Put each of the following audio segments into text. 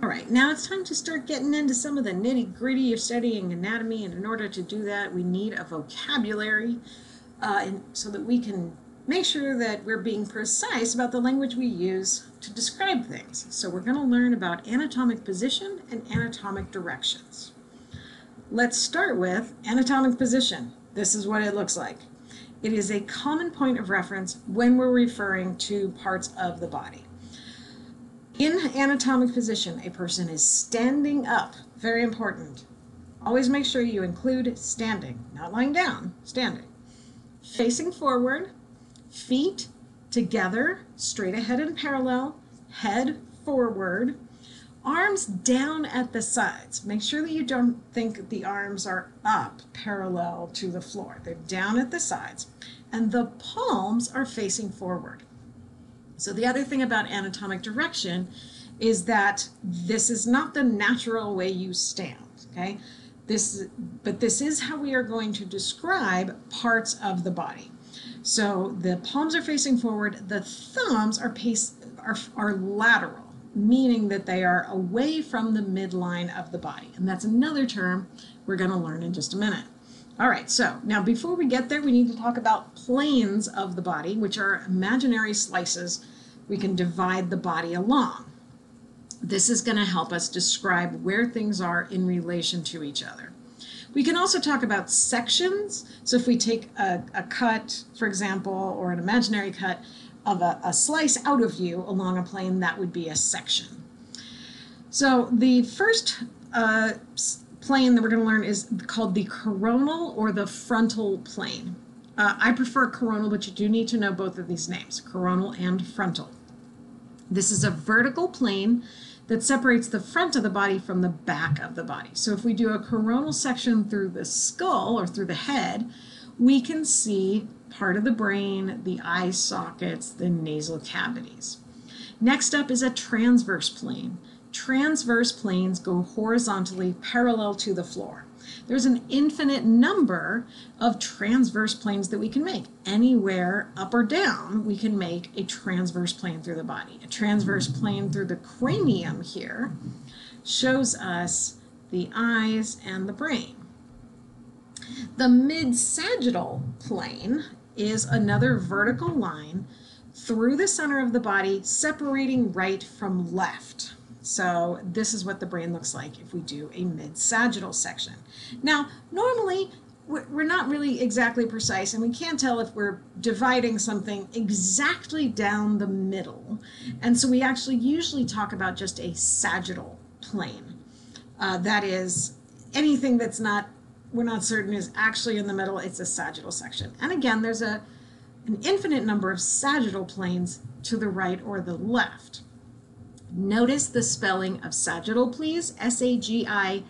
All right, now it's time to start getting into some of the nitty gritty of studying anatomy, and in order to do that, we need a vocabulary uh, and so that we can make sure that we're being precise about the language we use to describe things. So we're going to learn about anatomic position and anatomic directions. Let's start with anatomic position. This is what it looks like. It is a common point of reference when we're referring to parts of the body. In anatomic position, a person is standing up. Very important. Always make sure you include standing, not lying down, standing. Facing forward, feet together, straight ahead and parallel, head forward, arms down at the sides. Make sure that you don't think the arms are up parallel to the floor. They're down at the sides. And the palms are facing forward. So the other thing about anatomic direction is that this is not the natural way you stand, okay? This, but this is how we are going to describe parts of the body. So the palms are facing forward, the thumbs are, pace, are, are lateral, meaning that they are away from the midline of the body. And that's another term we're going to learn in just a minute. All right, so now before we get there, we need to talk about planes of the body, which are imaginary slices we can divide the body along. This is going to help us describe where things are in relation to each other. We can also talk about sections. So if we take a, a cut, for example, or an imaginary cut of a, a slice out of you along a plane, that would be a section. So the first uh, plane that we're going to learn is called the coronal or the frontal plane. Uh, I prefer coronal, but you do need to know both of these names, coronal and frontal. This is a vertical plane that separates the front of the body from the back of the body. So if we do a coronal section through the skull or through the head, we can see part of the brain, the eye sockets, the nasal cavities. Next up is a transverse plane transverse planes go horizontally parallel to the floor. There's an infinite number of transverse planes that we can make. Anywhere up or down, we can make a transverse plane through the body. A transverse plane through the cranium here shows us the eyes and the brain. The mid-sagittal plane is another vertical line through the center of the body, separating right from left. So this is what the brain looks like if we do a mid-sagittal section. Now, normally we're not really exactly precise and we can't tell if we're dividing something exactly down the middle. And so we actually usually talk about just a sagittal plane. Uh, that is anything that's not, we're not certain is actually in the middle, it's a sagittal section. And again, there's a, an infinite number of sagittal planes to the right or the left. Notice the spelling of sagittal, please. S-A-G-I-T-T-A-L.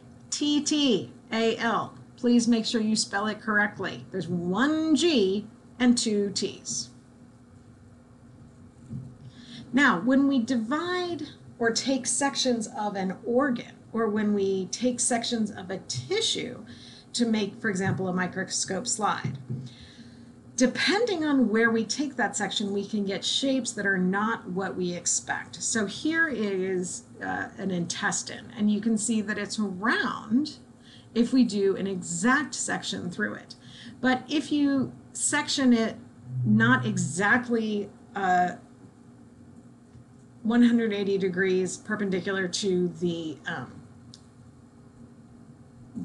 Please make sure you spell it correctly. There's one G and two T's. Now, when we divide or take sections of an organ, or when we take sections of a tissue to make, for example, a microscope slide, depending on where we take that section, we can get shapes that are not what we expect. So here is uh, an intestine, and you can see that it's round if we do an exact section through it. But if you section it not exactly uh, 180 degrees perpendicular to the um,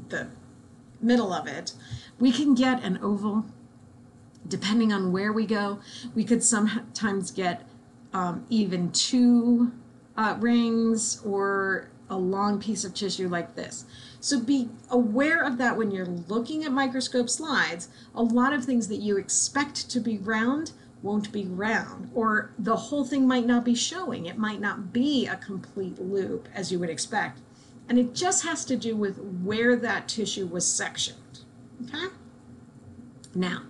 the middle of it, we can get an oval depending on where we go, we could sometimes get um, even two uh, rings or a long piece of tissue like this. So be aware of that when you're looking at microscope slides. A lot of things that you expect to be round won't be round, or the whole thing might not be showing. It might not be a complete loop as you would expect. And it just has to do with where that tissue was sectioned. Okay? Now,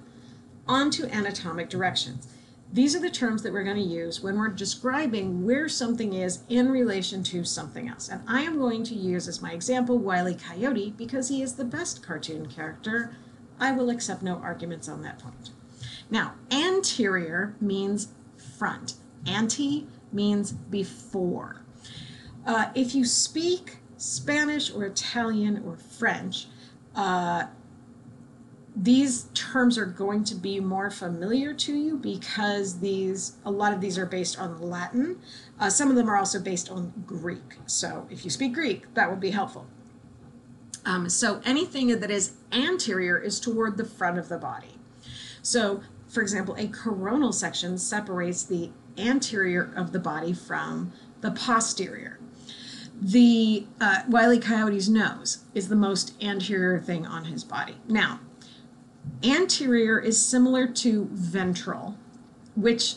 on to anatomic directions. These are the terms that we're going to use when we're describing where something is in relation to something else. And I am going to use as my example Wile E. Coyote because he is the best cartoon character. I will accept no arguments on that point. Now, anterior means front. Ante means before. Uh, if you speak Spanish or Italian or French, uh, these terms are going to be more familiar to you because these a lot of these are based on Latin. Uh, some of them are also based on Greek. So if you speak Greek, that would be helpful. Um, so anything that is anterior is toward the front of the body. So, for example, a coronal section separates the anterior of the body from the posterior. The uh, Wiley Coyote's nose is the most anterior thing on his body. Now, Anterior is similar to ventral, which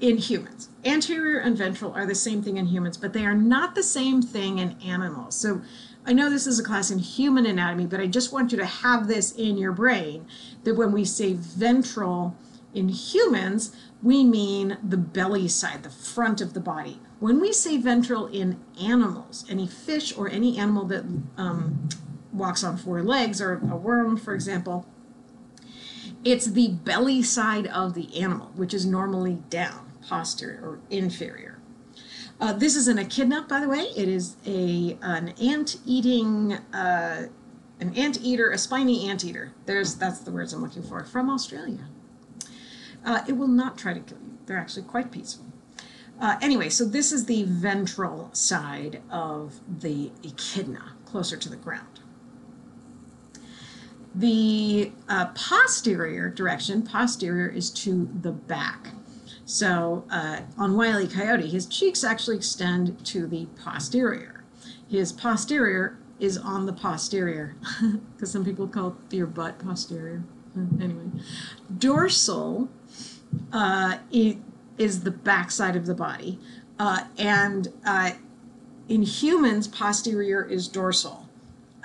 in humans. Anterior and ventral are the same thing in humans, but they are not the same thing in animals. So I know this is a class in human anatomy, but I just want you to have this in your brain that when we say ventral in humans, we mean the belly side, the front of the body. When we say ventral in animals, any fish or any animal that um, walks on four legs, or a worm, for example, it's the belly side of the animal, which is normally down, posterior or inferior. Uh, this is an echidna, by the way. It is a an ant-eating, uh, an ant-eater, a spiny ant-eater. There's that's the words I'm looking for from Australia. Uh, it will not try to kill you. They're actually quite peaceful. Uh, anyway, so this is the ventral side of the echidna, closer to the ground. The uh, posterior direction, posterior is to the back. So uh, on Wiley Coyote, his cheeks actually extend to the posterior. His posterior is on the posterior, because some people call your butt posterior. Anyway, dorsal uh, is the backside of the body, uh, and uh, in humans, posterior is dorsal.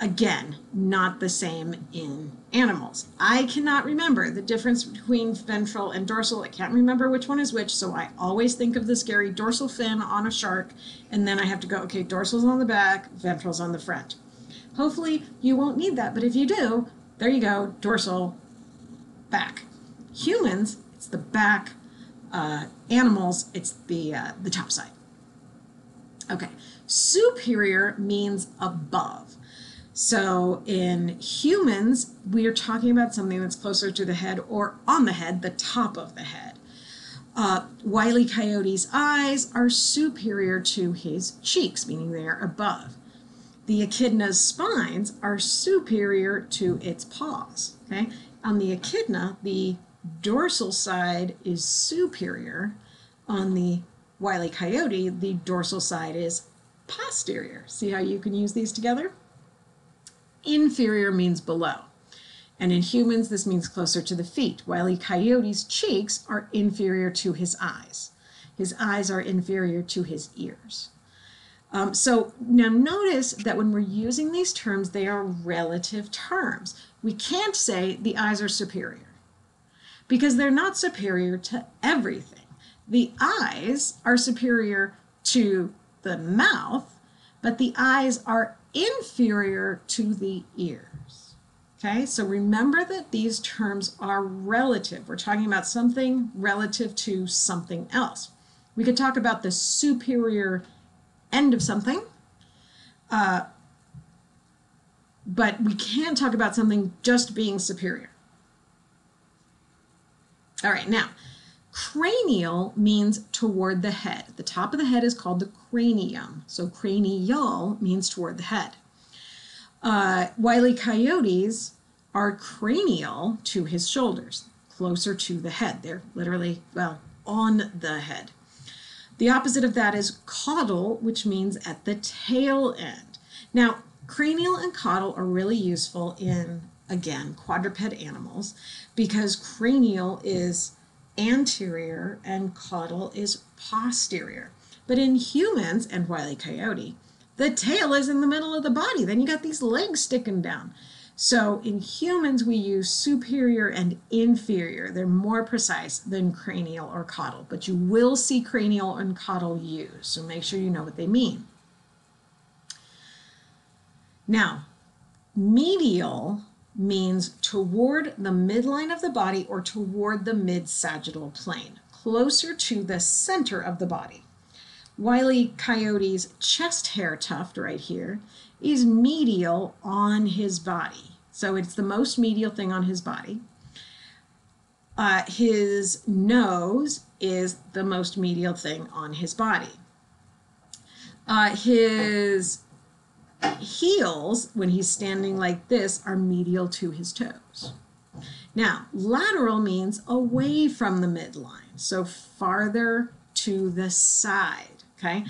Again, not the same in animals. I cannot remember the difference between ventral and dorsal. I can't remember which one is which, so I always think of the scary dorsal fin on a shark, and then I have to go, okay, dorsal's on the back, ventral's on the front. Hopefully, you won't need that, but if you do, there you go, dorsal, back. Humans, it's the back. Uh, animals, it's the, uh, the top side. Okay, superior means above. So in humans, we are talking about something that's closer to the head or on the head, the top of the head. Uh, Wiley Coyote's eyes are superior to his cheeks, meaning they are above. The echidna's spines are superior to its paws. Okay, on the echidna, the dorsal side is superior. On the Wiley Coyote, the dorsal side is posterior. See how you can use these together? Inferior means below. And in humans, this means closer to the feet. Wiley Coyote's cheeks are inferior to his eyes. His eyes are inferior to his ears. Um, so now notice that when we're using these terms, they are relative terms. We can't say the eyes are superior because they're not superior to everything. The eyes are superior to the mouth, but the eyes are inferior to the ears. Okay, so remember that these terms are relative. We're talking about something relative to something else. We could talk about the superior end of something, uh, but we can't talk about something just being superior. All right, now Cranial means toward the head. The top of the head is called the cranium. So cranial means toward the head. Uh, Wiley coyotes are cranial to his shoulders, closer to the head. They're literally, well, on the head. The opposite of that is caudal, which means at the tail end. Now, cranial and caudal are really useful in, again, quadruped animals because cranial is anterior and caudal is posterior. But in humans and Wiley Coyote, the tail is in the middle of the body. Then you got these legs sticking down. So in humans, we use superior and inferior. They're more precise than cranial or caudal, but you will see cranial and caudal used. So make sure you know what they mean. Now, medial means toward the midline of the body or toward the mid sagittal plane, closer to the center of the body. Wiley Coyote's chest hair tuft right here is medial on his body. So it's the most medial thing on his body. Uh, his nose is the most medial thing on his body. Uh, his heels, when he's standing like this, are medial to his toes. Now, lateral means away from the midline, so farther to the side, okay?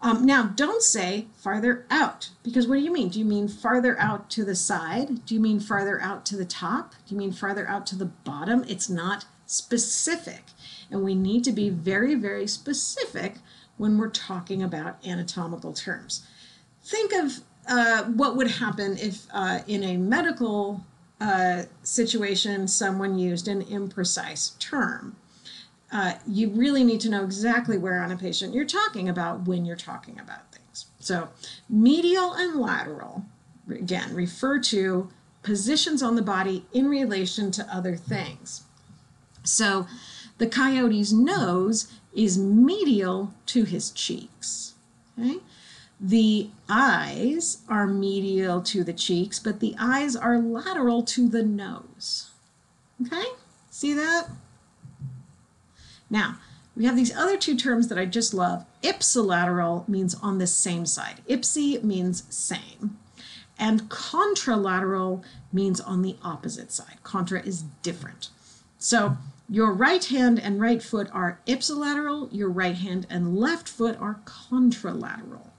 Um, now, don't say farther out, because what do you mean? Do you mean farther out to the side? Do you mean farther out to the top? Do you mean farther out to the bottom? It's not specific. And we need to be very, very specific when we're talking about anatomical terms. Think of uh, what would happen if uh, in a medical uh, situation someone used an imprecise term uh, you really need to know exactly where on a patient you're talking about when you're talking about things. So, medial and lateral, again, refer to positions on the body in relation to other things. So, the coyote's nose is medial to his cheeks. Okay? The eyes are medial to the cheeks, but the eyes are lateral to the nose. Okay? See that? Now, we have these other two terms that I just love. Ipsilateral means on the same side. Ipsi means same. And contralateral means on the opposite side. Contra is different. So your right hand and right foot are ipsilateral, your right hand and left foot are contralateral.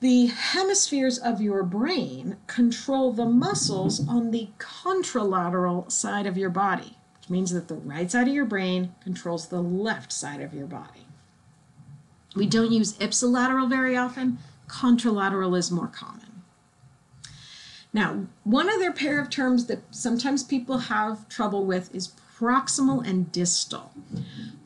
The hemispheres of your brain control the muscles on the contralateral side of your body which means that the right side of your brain controls the left side of your body. We don't use ipsilateral very often, contralateral is more common. Now, one other pair of terms that sometimes people have trouble with is proximal and distal.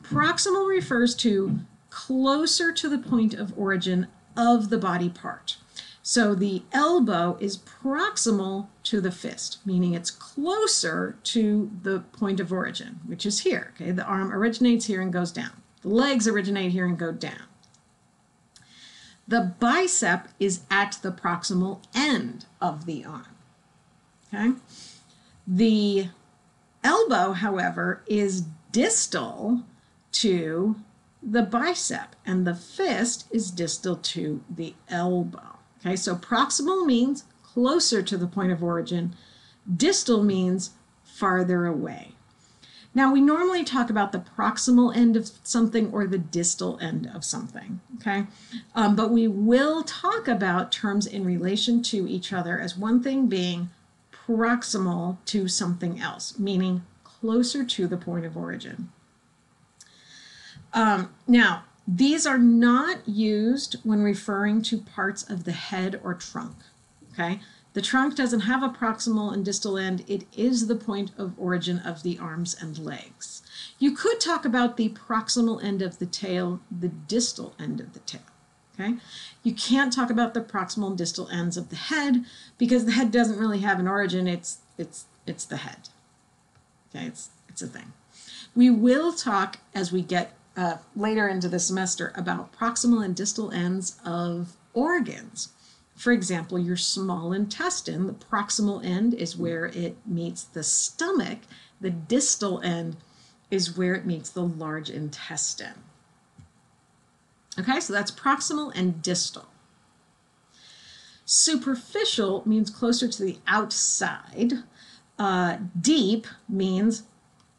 Proximal refers to closer to the point of origin of the body part. So the elbow is proximal to the fist, meaning it's closer to the point of origin, which is here. Okay, the arm originates here and goes down. The legs originate here and go down. The bicep is at the proximal end of the arm. Okay? The elbow, however, is distal to the bicep, and the fist is distal to the elbow. Okay, so proximal means closer to the point of origin. Distal means farther away. Now, we normally talk about the proximal end of something or the distal end of something, okay? Um, but we will talk about terms in relation to each other as one thing being proximal to something else, meaning closer to the point of origin. Um, now, these are not used when referring to parts of the head or trunk. Okay, the trunk doesn't have a proximal and distal end. It is the point of origin of the arms and legs. You could talk about the proximal end of the tail, the distal end of the tail. Okay, you can't talk about the proximal and distal ends of the head because the head doesn't really have an origin. It's it's it's the head. Okay, it's it's a thing. We will talk as we get uh, later into the semester about proximal and distal ends of organs. For example, your small intestine, the proximal end is where it meets the stomach, the distal end is where it meets the large intestine. Okay, so that's proximal and distal. Superficial means closer to the outside. Uh, deep means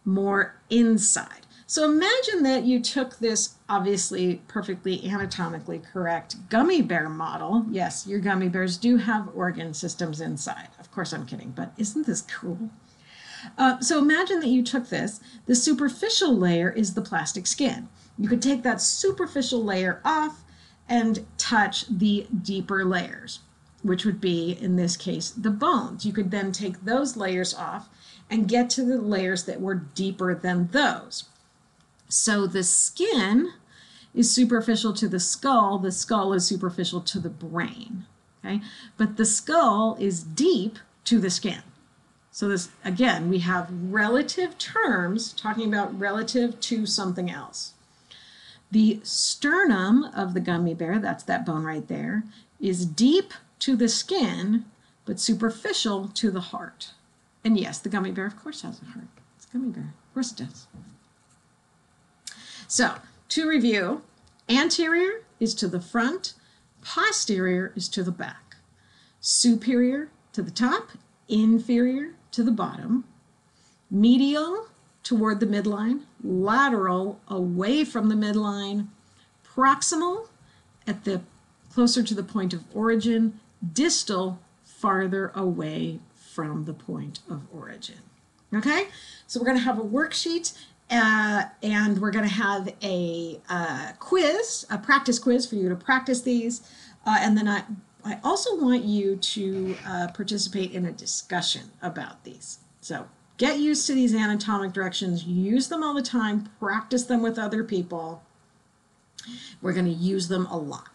more inside. So imagine that you took this obviously perfectly anatomically correct gummy bear model. Yes, your gummy bears do have organ systems inside. Of course, I'm kidding, but isn't this cool? Uh, so imagine that you took this. The superficial layer is the plastic skin. You could take that superficial layer off and touch the deeper layers, which would be, in this case, the bones. You could then take those layers off and get to the layers that were deeper than those. So the skin is superficial to the skull, the skull is superficial to the brain. Okay? But the skull is deep to the skin. So this again, we have relative terms talking about relative to something else. The sternum of the gummy bear, that's that bone right there, is deep to the skin, but superficial to the heart. And yes, the gummy bear, of course, has a heart. It's a gummy bear. Of course it does. So, to review, anterior is to the front, posterior is to the back, superior to the top, inferior to the bottom, medial toward the midline, lateral away from the midline, proximal at the closer to the point of origin, distal farther away from the point of origin. Okay, so we're going to have a worksheet uh, and we're going to have a uh, quiz, a practice quiz for you to practice these. Uh, and then I, I also want you to uh, participate in a discussion about these. So get used to these anatomic directions, use them all the time, practice them with other people. We're going to use them a lot.